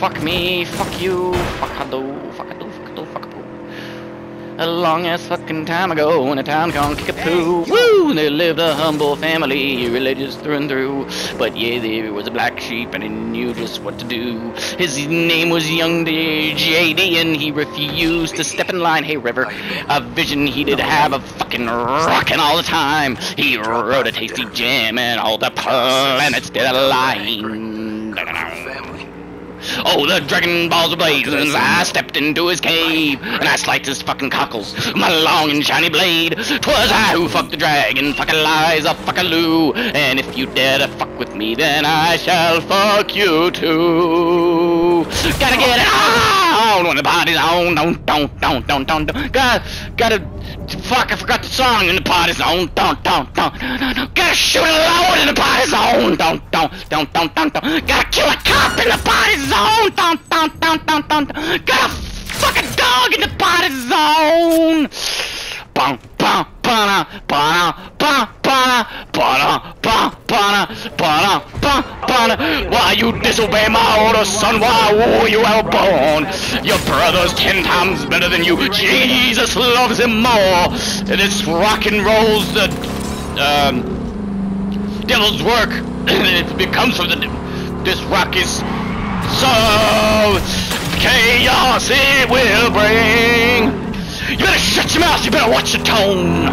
fuck me, fuck you, fuck hello, fuck hello, fuck hello, fuck poo. A long ass fucking time ago in a town called Kickapoo. Woo! There lived a humble family, religious through and through. But yeah, there was a black sheep and he knew just what to do. His name was Young JB and he refused to step in line. Hey, River, a vision he did have of fucking rocking all the time. He wrote a tasty jam and all the planets did align. Oh, the dragon balls were blazing I stepped into his cave, and I sliced his fucking cockles with my long and shiny blade. Twas I who fucked the dragon, fucking lies, a fuckaloo, and if you dare to fuck with me, then I shall fuck you too. Gotta get it on when the party's on, don't, don't, don't, don't, don't, don't. Gotta fuck! I forgot the song in the party zone. Don't don't don't. Gotta shoot a load in the party zone. Don't don't don't don't don't don't. Gotta kill a cop in the party zone. Don't don't don't don't don't. Gotta fuck a dog in the party zone. Bum bum ba Why you disobey my orders, son? Why were you ever born? Your brother's ten times better than you. Jesus loves him more. This rock and roll's the um, devil's work. it comes from the. This rock is so chaos it will bring. You better shut your mouth, you better watch your tone.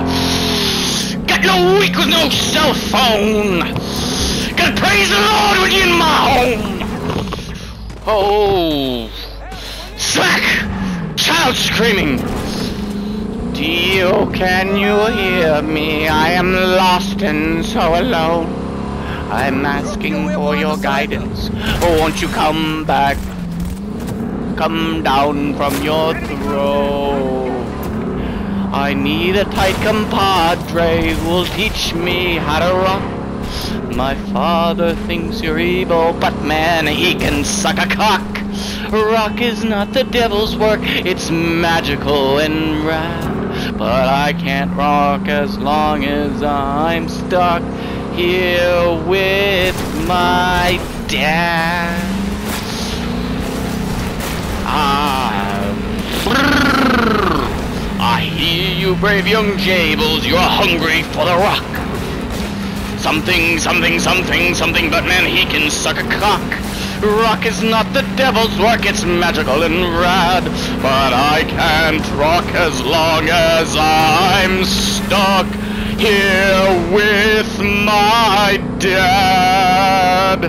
Got no week with no cell phone. Gotta praise the Lord when you're in my home. Oh. oh. Smack! Child screaming. Dio, can you hear me? I am lost and so alone. I'm asking for your guidance. Oh, won't you come back? Come down from your throne. I need a tight compadre who'll teach me how to rock. My father thinks you're evil, but man, he can suck a cock. Rock is not the devil's work, it's magical and rad. But I can't rock as long as I'm stuck here with my dad. Ah, I hear you, brave young Jables, you're hungry for the rock. Something, something, something, something, but man, he can suck a cock. Rock is not the devil's work, it's magical and rad. But I can't rock as long as I'm stuck here with my dad.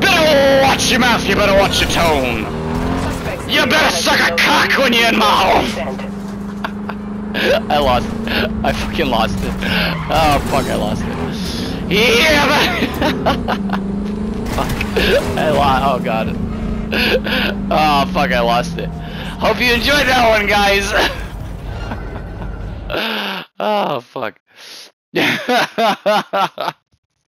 Better watch your mouth, you better watch your tone. You better suck a cock when you're in my home. I lost. I fucking lost it. Oh fuck, I lost it. Yeah, fuck. I lost. Oh god. Oh fuck, I lost it. Hope you enjoyed that one, guys. oh fuck.